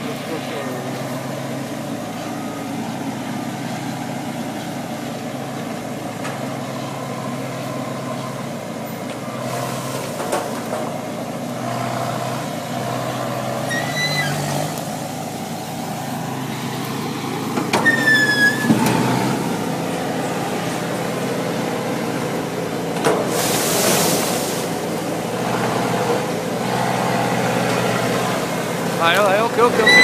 係咯 Go, go.